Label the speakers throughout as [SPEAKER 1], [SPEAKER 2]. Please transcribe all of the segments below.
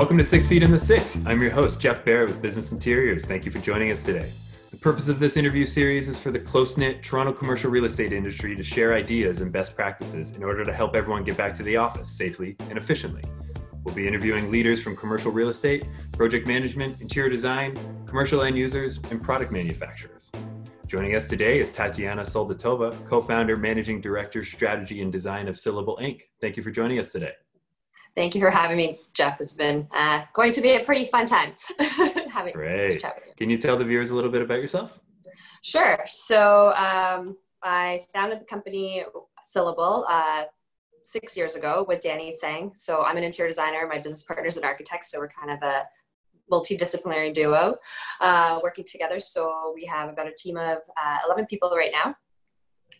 [SPEAKER 1] Welcome to Six Feet in the Six. I'm your host, Jeff Barrett with Business Interiors. Thank you for joining us today. The purpose of this interview series is for the close knit Toronto commercial real estate industry to share ideas and best practices in order to help everyone get back to the office safely and efficiently. We'll be interviewing leaders from commercial real estate, project management, interior design, commercial end users, and product manufacturers. Joining us today is Tatiana Soldatova, co founder, managing director, strategy, and design of Syllable Inc. Thank you for joining us today.
[SPEAKER 2] Thank you for having me, Jeff. It's been uh, going to be a pretty fun time
[SPEAKER 1] having Great. chat with you. Can you tell the viewers a little bit about yourself?
[SPEAKER 2] Sure. So um, I founded the company Syllable uh, six years ago with Danny Tsang. So I'm an interior designer. My business partner is an architect. So we're kind of a multidisciplinary duo uh, working together. So we have about a team of uh, 11 people right now.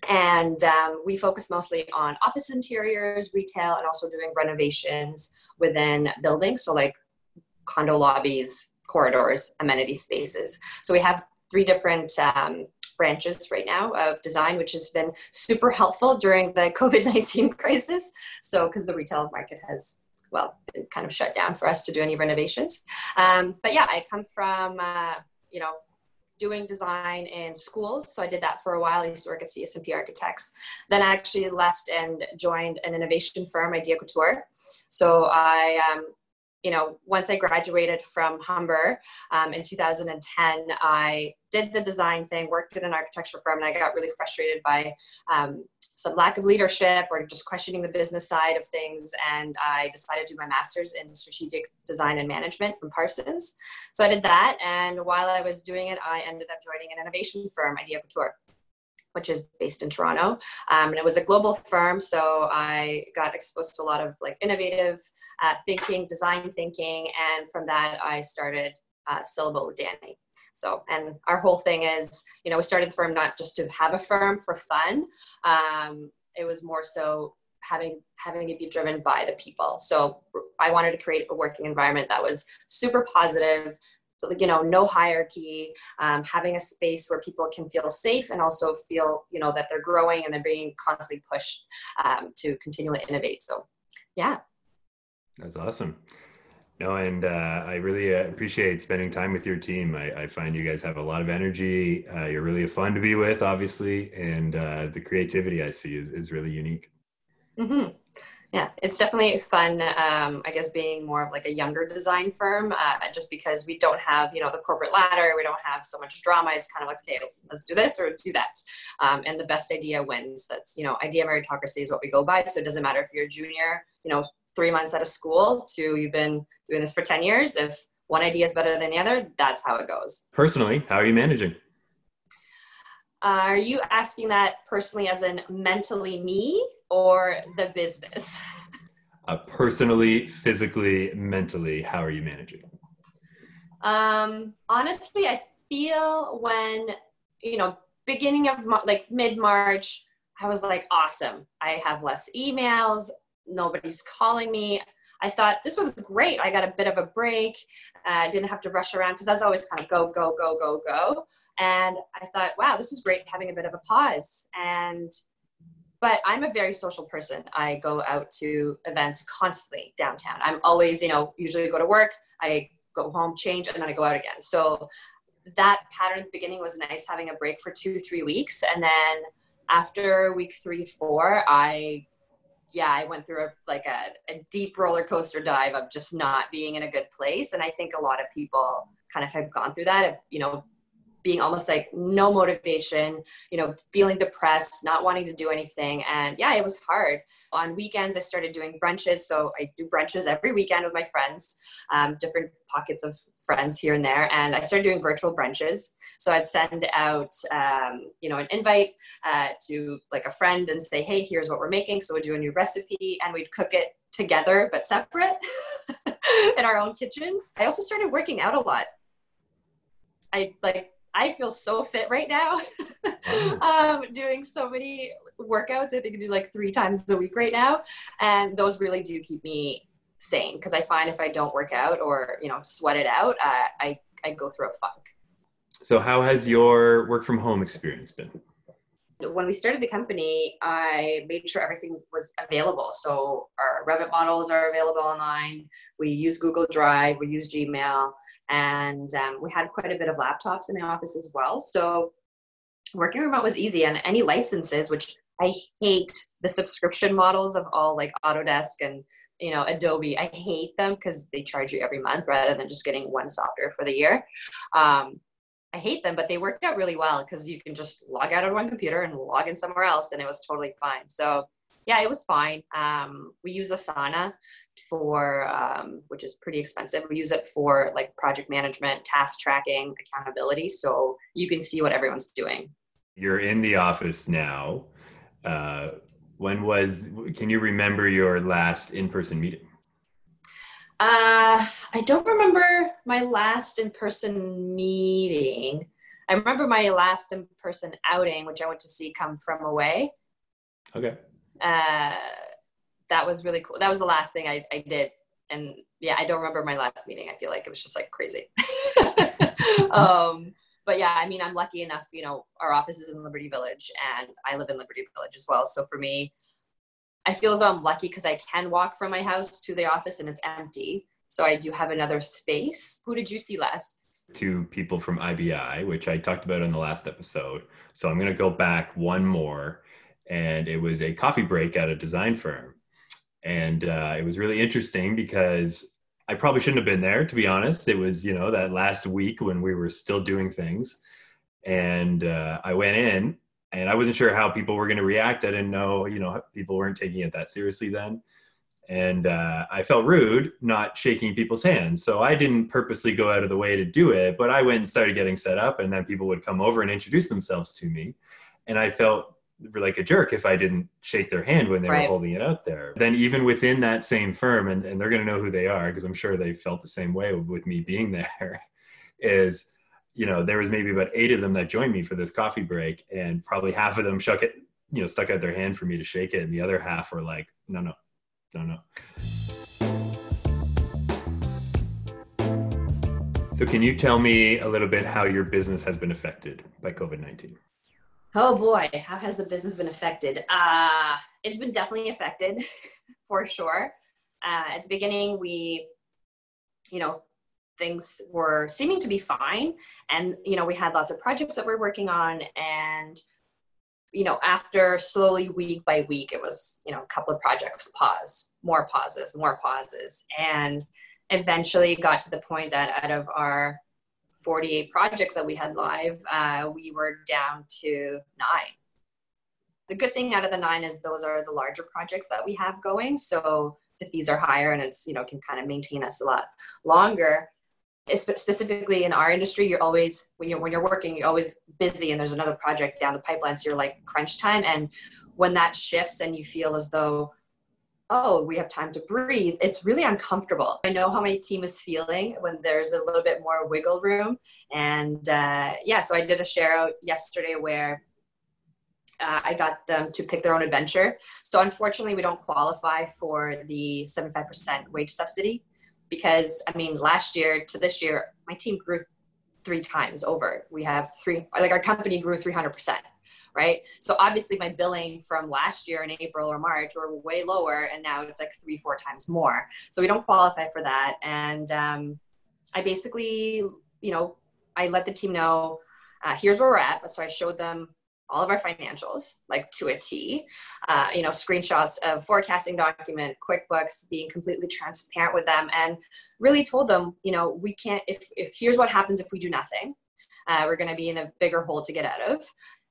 [SPEAKER 2] And um, we focus mostly on office interiors, retail, and also doing renovations within buildings. So, like condo lobbies, corridors, amenity spaces. So, we have three different um, branches right now of design, which has been super helpful during the COVID 19 crisis. So, because the retail market has well, kind of shut down for us to do any renovations. Um, but yeah, I come from, uh, you know, doing design in schools. So I did that for a while. I used to work at CS&P Architects. Then I actually left and joined an innovation firm, Idea Couture. So I um, you know, once I graduated from Humber um, in 2010, I did the design thing, worked at an architecture firm, and I got really frustrated by um, some lack of leadership or just questioning the business side of things. And I decided to do my master's in strategic design and management from Parsons. So I did that. And while I was doing it, I ended up joining an innovation firm, Idea Couture which is based in Toronto. Um, and it was a global firm, so I got exposed to a lot of like innovative uh, thinking, design thinking, and from that I started uh, Syllable with Danny. So, and our whole thing is, you know, we started the firm not just to have a firm for fun. Um, it was more so having having it be driven by the people. So I wanted to create a working environment that was super positive, you know no hierarchy um, having a space where people can feel safe and also feel you know that they're growing and they're being constantly pushed um, to continually innovate. So yeah.
[SPEAKER 1] That's awesome. No and uh, i really uh, appreciate spending time with your team. I, I, find you guys have a lot of energy. Uh, you're really fun to be with obviously and uh, the creativity i see is, is really unique.
[SPEAKER 2] Mm-hmm yeah it's definitely fun um, i guess being more of like a younger design firm uh, just because we don't have you know the corporate ladder we don't have so much drama. It's kind of like okay let's do this or do that. Um, and the best idea wins. That's you know idea meritocracy is what we go by. So it doesn't matter if you're a junior you know three months out of school to you've been doing this for 10 years. If one idea is better than the other that's how it goes.
[SPEAKER 1] Personally how are you managing?
[SPEAKER 2] Are you asking that personally as in mentally me or the business?
[SPEAKER 1] Uh, personally, physically, mentally, how are you managing?
[SPEAKER 2] Um, honestly, I feel when, you know, beginning of like mid March, I was like, awesome. I have less emails. Nobody's calling me. I thought this was great. I got a bit of a break. I uh, didn't have to rush around because I was always kind of go, go, go, go, go. And I thought, wow, this is great having a bit of a pause. And but I'm a very social person. I go out to events constantly downtown. I'm always, you know, usually go to work, I go home, change, and then I go out again. So that pattern at the beginning was nice having a break for two, three weeks. And then after week three, four, I yeah, I went through a, like a, a deep roller coaster dive of just not being in a good place. And I think a lot of people kind of have gone through that. If, you know, being almost like no motivation, you know, feeling depressed, not wanting to do anything. And yeah, it was hard. On weekends, I started doing brunches. So I do brunches every weekend with my friends, um, different pockets of friends here and there. And I started doing virtual brunches. So I'd send out, um, you know, an invite uh, to like a friend and say, hey, here's what we're making. So we'd do a new recipe and we'd cook it together but separate in our own kitchens. I also started working out a lot. I like I feel so fit right now. um, doing so many workouts. I think I do like three times a week right now. And those really do keep me sane because I find if I don't work out or, you know, sweat it out, uh, I, I go through a funk.
[SPEAKER 1] So how has your work from home experience been?
[SPEAKER 2] When we started the company, I made sure everything was available. So our Revit models are available online. We use Google Drive, we use Gmail, and um, we had quite a bit of laptops in the office as well. So working remote was easy, and any licenses, which I hate the subscription models of all like Autodesk and you know Adobe. I hate them because they charge you every month rather than just getting one software for the year. Um, I hate them, but they worked out really well because you can just log out of one computer and log in somewhere else, and it was totally fine. So yeah, it was fine. Um, we use Asana for, um, which is pretty expensive. We use it for like project management, task tracking, accountability, so you can see what everyone's doing.
[SPEAKER 1] You're in the office now. Uh, when was? Can you remember your last in-person meeting?
[SPEAKER 2] Uh, I don't remember my last in person meeting. I remember my last in person outing, which I went to see come from away.
[SPEAKER 1] Okay.
[SPEAKER 2] Uh, that was really cool. That was the last thing I, I did. And yeah, I don't remember my last meeting. I feel like it was just like crazy. um, but yeah, I mean, I'm lucky enough, you know, our office is in Liberty Village and I live in Liberty Village as well. So for me, I feel as though I'm lucky because I can walk from my house to the office and it's empty. So I do have another space. Who did you see last?
[SPEAKER 1] Two people from IBI, which I talked about in the last episode. So I'm going to go back one more. And it was a coffee break at a design firm. And uh, it was really interesting because I probably shouldn't have been there, to be honest. It was, you know, that last week when we were still doing things. And uh, I went in and I wasn't sure how people were going to react. I didn't know, you know, people weren't taking it that seriously then. And uh, I felt rude not shaking people's hands. So I didn't purposely go out of the way to do it, but I went and started getting set up, and then people would come over and introduce themselves to me. And I felt like a jerk if I didn't shake their hand when they right. were holding it out there. Then even within that same firm, and, and they're going to know who they are because I'm sure they felt the same way with me being there, is you know, there was maybe about eight of them that joined me for this coffee break, and probably half of them shook it, you know, stuck out their hand for me to shake it, and the other half were like, no, no, no, no. So, can you tell me a little bit how your business has been affected by COVID 19?
[SPEAKER 2] Oh boy, how has the business been affected? Uh, it's been definitely affected for sure. Uh, at the beginning, we, you know, things were seeming to be fine. And you know we had lots of projects that we're working on. And you know after slowly week by week it was you know a couple of projects pause more pauses more pauses. And eventually got to the point that out of our 48 projects that we had live uh, we were down to nine. The good thing out of the nine is those are the larger projects that we have going. So the fees are higher and it's you know can kind of maintain us a lot longer specifically in our industry you're always when you're when you're working you're always busy and there's another project down the pipeline so you're like crunch time. And when that shifts and you feel as though oh we have time to breathe it's really uncomfortable. I know how my team is feeling when there's a little bit more wiggle room. And uh, yeah so i did a share out yesterday where uh, I got them to pick their own adventure. So unfortunately, we don't qualify for the 75% wage subsidy because I mean, last year to this year, my team grew three times over. We have three, like our company grew 300%, right? So obviously my billing from last year in April or March were way lower and now it's like three, four times more. So we don't qualify for that. And um, I basically, you know, I let the team know, uh, here's where we're at. So I showed them all of our financials, like to a T, uh, you know, screenshots of forecasting document, QuickBooks, being completely transparent with them, and really told them, you know, we can't. If if here's what happens if we do nothing, uh, we're going to be in a bigger hole to get out of,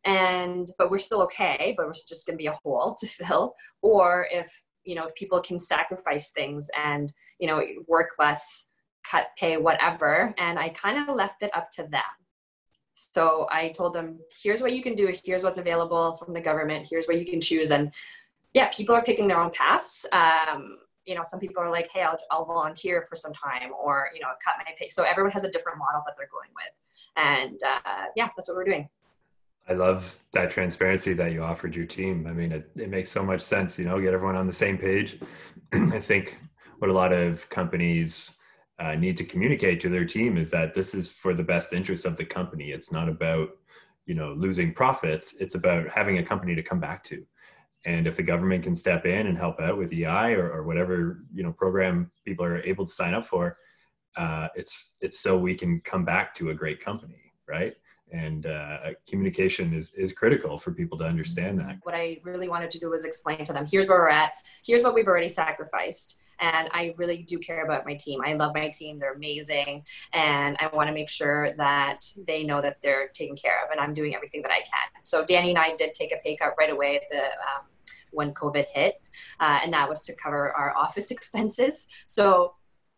[SPEAKER 2] and but we're still okay, but we're just going to be a hole to fill. Or if you know, if people can sacrifice things and you know, work less, cut pay, whatever, and I kind of left it up to them so I told them, here's what you can do. Here's what's available from the government. Here's what you can choose. And yeah, people are picking their own paths. Um, you know, some people are like, hey, I'll, I'll volunteer for some time or, you know, cut my pay. So everyone has a different model that they're going with. And uh, yeah, that's what we're doing.
[SPEAKER 1] I love that transparency that you offered your team. I mean, it, it makes so much sense, you know, get everyone on the same page. I think what a lot of companies uh, need to communicate to their team is that this is for the best interest of the company. It's not about you know losing profits. It's about having a company to come back to. And if the government can step in and help out with ei or, or whatever you know program people are able to sign up for uh, it's it's so we can come back to a great company right and uh, communication is is critical for people to understand that.
[SPEAKER 2] What i really wanted to do was explain to them here's where we're at. Here's what we've already sacrificed. And i really do care about my team. I love my team. They're amazing. And i want to make sure that they know that they're taken care of and i'm doing everything that i can. So danny and i did take a pay cut right away at the um, when covid hit uh, and that was to cover our office expenses. So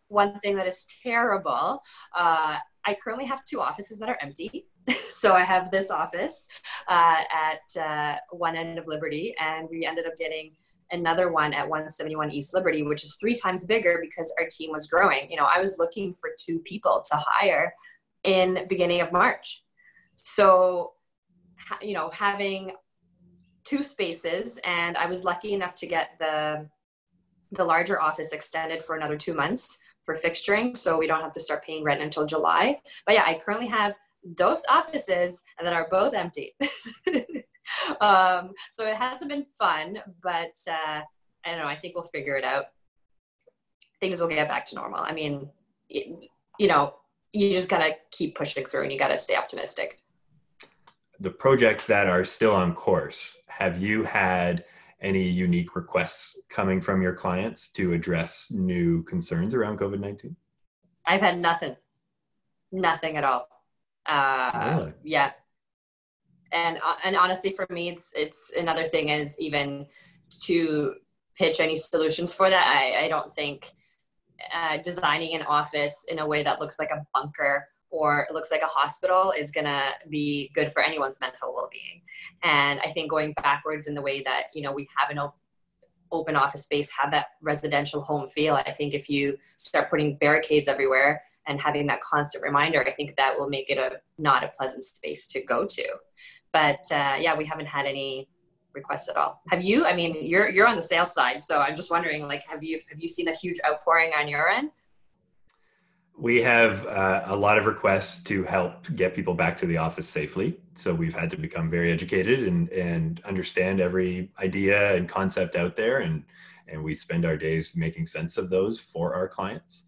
[SPEAKER 2] one thing that is terrible uh, I currently have two offices that are empty. So I have this office uh, at uh, one end of Liberty, and we ended up getting another one at 171 East Liberty, which is three times bigger because our team was growing. You know, I was looking for two people to hire in beginning of March. So, you know, having two spaces, and I was lucky enough to get the the larger office extended for another two months for fixturing, so we don't have to start paying rent until July. But yeah, I currently have those offices that are both empty. um, so it hasn't been fun, but uh, I don't know. I think we'll figure it out. Things will get back to normal. I mean, it, you know, you just gotta keep pushing through, and you gotta stay optimistic.
[SPEAKER 1] The projects that are still on course, have you had any unique requests coming from your clients to address new concerns around COVID 19?
[SPEAKER 2] I've had nothing, nothing at all. Uh, really? Yeah. And, uh, and honestly, for me, it's, it's another thing is even to pitch any solutions for that. I, I don't think uh, designing an office in a way that looks like a bunker or it looks like a hospital is going to be good for anyone's mental well-being and i think going backwards in the way that you know we have an open office space have that residential home feel i think if you start putting barricades everywhere and having that constant reminder i think that will make it a not a pleasant space to go to but uh, yeah we haven't had any requests at all have you i mean you're you're on the sales side so i'm just wondering like have you have you seen a huge outpouring on your end
[SPEAKER 1] we have uh, a lot of requests to help get people back to the office safely. So we've had to become very educated and, and understand every idea and concept out there. And, and we spend our days making sense of those for our clients.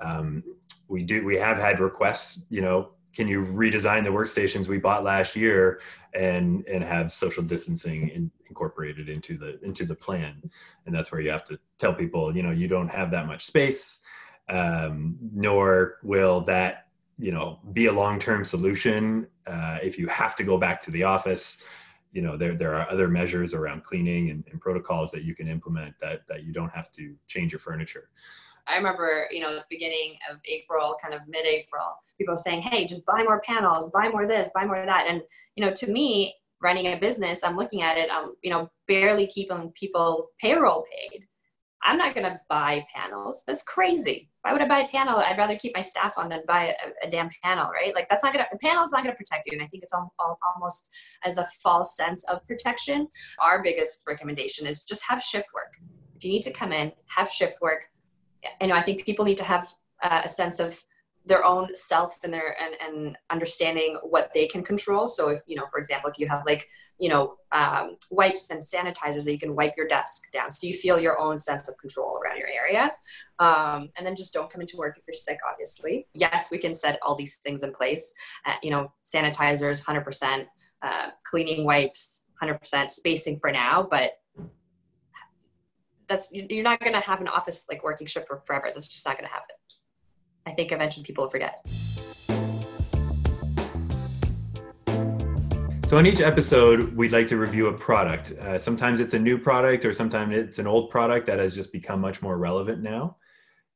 [SPEAKER 1] Um, we do, we have had requests, you know, can you redesign the workstations we bought last year and, and have social distancing in, incorporated into the, into the plan? And that's where you have to tell people, you know, you don't have that much space um, nor will that you know be a long-term solution uh, if you have to go back to the office you know there, there are other measures around cleaning and, and, protocols that you can implement that that you don't have to change your furniture
[SPEAKER 2] i remember you know the beginning of april kind of mid-april people saying hey just buy more panels buy more this buy more that and you know to me running a business i'm looking at it i'm you know barely keeping people payroll paid I'm not going to buy panels. That's crazy. Why would I buy a panel? I'd rather keep my staff on than buy a, a damn panel, right? Like that's not going to, a panel is not going to protect you. And I think it's all, all, almost as a false sense of protection. Our biggest recommendation is just have shift work. If you need to come in, have shift work. You know, I think people need to have uh, a sense of their own self and their and, and understanding what they can control. So if you know for example if you have like you know um, wipes and sanitizers that you can wipe your desk down. So you feel your own sense of control around your area. Um, and then just don't come into work if you're sick obviously. Yes we can set all these things in place. Uh, you know sanitizers 100% uh, cleaning wipes 100% spacing for now but that's you're not going to have an office like working shift for forever that's just not going to happen I think eventually people will forget.
[SPEAKER 1] So, in each episode, we'd like to review a product. Uh, sometimes it's a new product, or sometimes it's an old product that has just become much more relevant now.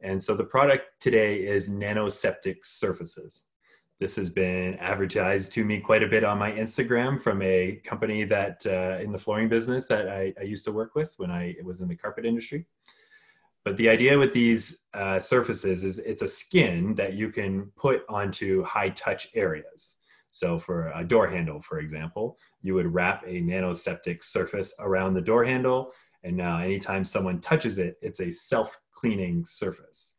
[SPEAKER 1] And so, the product today is nanoseptic surfaces. This has been advertised to me quite a bit on my Instagram from a company that uh, in the flooring business that I, I used to work with when I was in the carpet industry. But the idea with these uh, surfaces is it's a skin that you can put onto high touch areas. So for a door handle, for example, you would wrap a nanoseptic surface around the door handle. And now anytime someone touches it, it's a self-cleaning surface.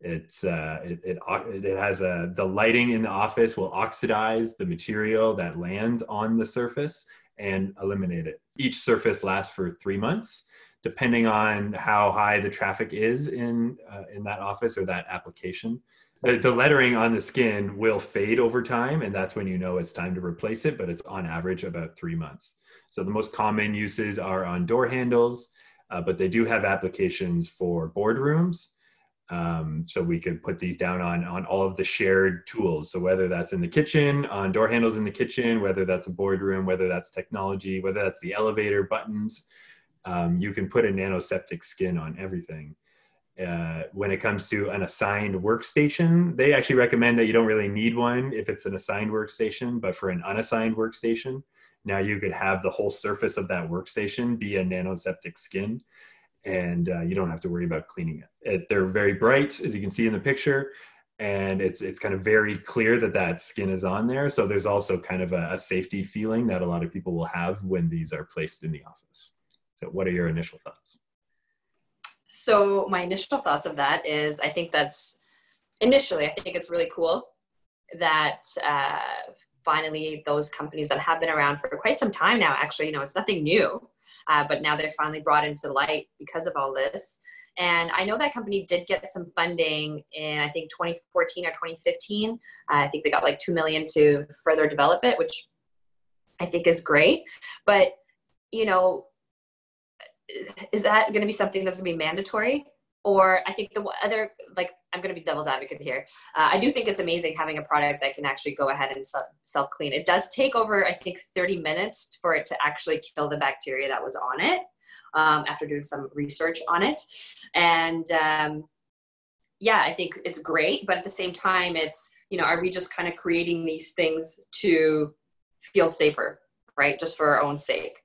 [SPEAKER 1] It's uh, it, it it has a the lighting in the office will oxidize the material that lands on the surface and eliminate it. Each surface lasts for three months, depending on how high the traffic is in uh, in that office or that application. The, the lettering on the skin will fade over time, and that's when you know it's time to replace it. But it's on average about three months. So the most common uses are on door handles, uh, but they do have applications for boardrooms um, so we could put these down on on all of the shared tools. So whether that's in the kitchen, on door handles in the kitchen, whether that's a boardroom, whether that's technology, whether that's the elevator buttons, um, you can put a nanoseptic skin on everything. Uh, when it comes to an assigned workstation, they actually recommend that you don't really need one if it's an assigned workstation, but for an unassigned workstation, now you could have the whole surface of that workstation be a nanoseptic skin and uh, you don't have to worry about cleaning it. it. They're very bright, as you can see in the picture, and it's it's kind of very clear that that skin is on there. So there's also kind of a, a safety feeling that a lot of people will have when these are placed in the office. So, what are your initial thoughts?
[SPEAKER 2] So my initial thoughts of that is, I think that's initially, I think it's really cool that uh, finally those companies that have been around for quite some time now actually you know it's nothing new uh, but now they're finally brought into light because of all this. And i know that company did get some funding in i think 2014 or 2015 uh, i think they got like 2 million to further develop it which i think is great. But you know is that going to be something that's going to be mandatory or I think the other, like, I'm going to be devil's advocate here. Uh, I do think it's amazing having a product that can actually go ahead and self clean. It does take over, I think, 30 minutes for it to actually kill the bacteria that was on it um, after doing some research on it. And um, yeah, I think it's great. But at the same time, it's, you know, are we just kind of creating these things to feel safer, right? Just for our own sake?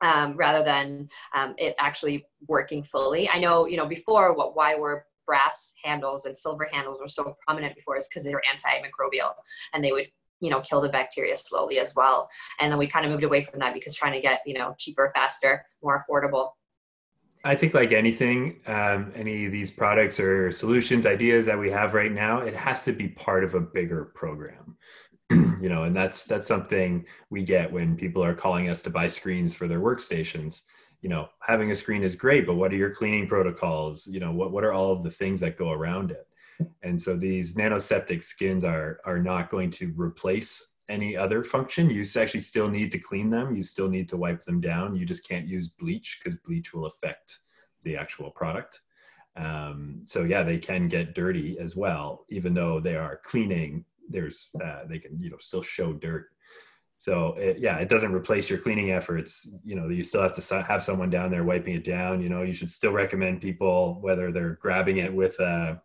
[SPEAKER 2] Um, rather than um, it actually working fully. I know, you know, before what why were brass handles and silver handles were so prominent before is because they were antimicrobial and they would you know kill the bacteria slowly as well and then we kind of moved away from that because trying to get you know cheaper faster more affordable
[SPEAKER 1] I think, like anything, um, any of these products or solutions, ideas that we have right now, it has to be part of a bigger program. you know and that's that's something we get when people are calling us to buy screens for their workstations. You know having a screen is great but what are your cleaning protocols? You know what what are all of the things that go around it? And so these nanoseptic skins are are not going to replace any other function. You actually still need to clean them. You still need to wipe them down. You just can't use bleach because bleach will affect the actual product. Um, so yeah they can get dirty as well even though they are cleaning there's uh, they can you know still show dirt. So it, yeah it doesn't replace your cleaning efforts. You know you still have to have someone down there wiping it down you know you should still recommend people whether they're grabbing it with a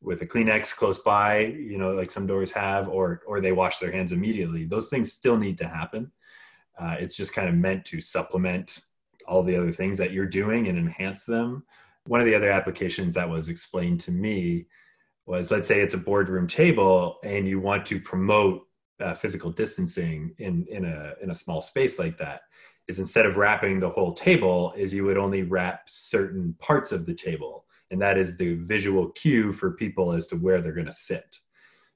[SPEAKER 1] with a kleenex close by you know like some doors have or or they wash their hands immediately. Those things still need to happen. Uh, it's just kind of meant to supplement all the other things that you're doing and enhance them. One of the other applications that was explained to me was let's say it's a boardroom table and you want to promote uh, physical distancing in in a in a small space like that is instead of wrapping the whole table is you would only wrap certain parts of the table. And that is the visual cue for people as to where they're going to sit.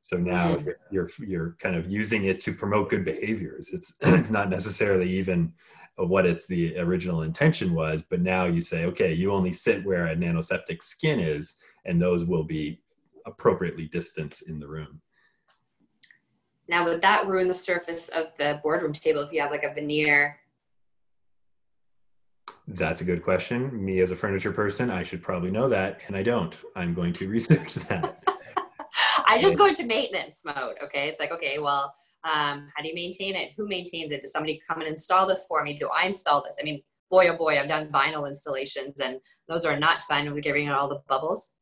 [SPEAKER 1] So now mm-hmm. you're you're kind of using it to promote good behaviors. It's it's not necessarily even what it's the original intention was but now you say okay you only sit where a nanoseptic skin is and those will be appropriately distance in the room.
[SPEAKER 2] Now, would that ruin the surface of the boardroom table if you have like a veneer?
[SPEAKER 1] That's a good question. Me as a furniture person, I should probably know that, and I don't. I'm going to research that.
[SPEAKER 2] I just go into maintenance mode. Okay, it's like okay, well, um, how do you maintain it? Who maintains it? Does somebody come and install this for me? Do I install this? I mean, boy, oh boy, I've done vinyl installations, and those are not fun with getting all the bubbles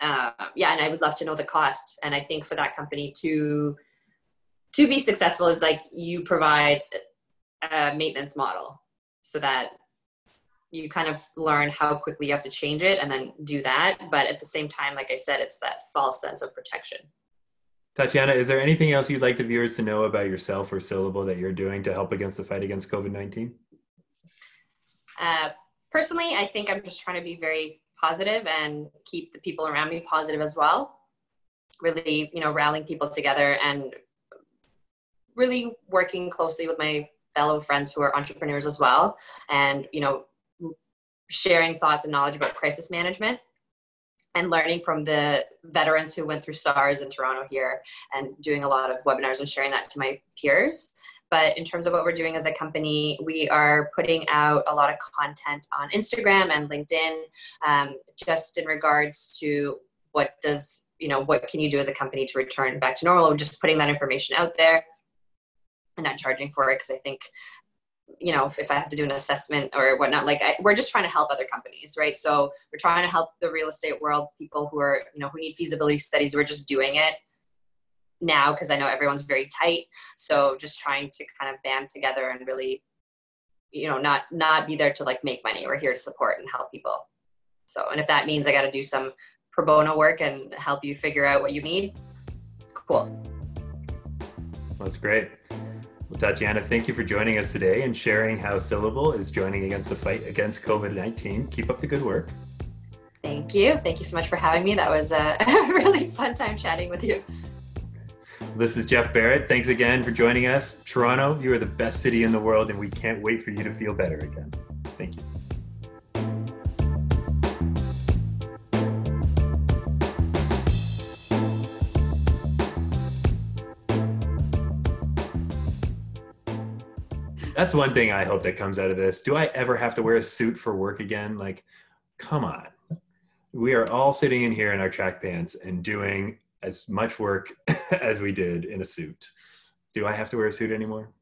[SPEAKER 2] uh, yeah, and I would love to know the cost. And I think for that company to to be successful is like you provide a maintenance model so that you kind of learn how quickly you have to change it and then do that. But at the same time, like I said, it's that false sense of protection.
[SPEAKER 1] Tatiana, is there anything else you'd like the viewers to know about yourself or Syllable that you're doing to help against the fight against COVID 19?
[SPEAKER 2] Uh, personally, I think I'm just trying to be very positive and keep the people around me positive as well. Really, you know, rallying people together and really working closely with my fellow friends who are entrepreneurs as well and you know sharing thoughts and knowledge about crisis management and learning from the veterans who went through SARS in Toronto here and doing a lot of webinars and sharing that to my peers. But in terms of what we're doing as a company, we are putting out a lot of content on Instagram and LinkedIn um, just in regards to what does, you know, what can you do as a company to return back to normal? Just putting that information out there and not charging for it because I think you know if, if i have to do an assessment or whatnot like I, we're just trying to help other companies right so we're trying to help the real estate world people who are you know who need feasibility studies we're just doing it now because i know everyone's very tight so just trying to kind of band together and really you know not not be there to like make money we're here to support and help people so and if that means i got to do some pro bono work and help you figure out what you need cool
[SPEAKER 1] that's great well, Tatiana, thank you for joining us today and sharing how Syllable is joining against the fight against COVID 19. Keep up the good work.
[SPEAKER 2] Thank you. Thank you so much for having me. That was a really fun time chatting with you.
[SPEAKER 1] This is Jeff Barrett. Thanks again for joining us. Toronto, you are the best city in the world, and we can't wait for you to feel better again. Thank you. that's one thing I hope that comes out of this. Do I ever have to wear a suit for work again? Like, come on. We are all sitting in here in our track pants and doing as much work as we did in a suit. Do I have to wear a suit anymore?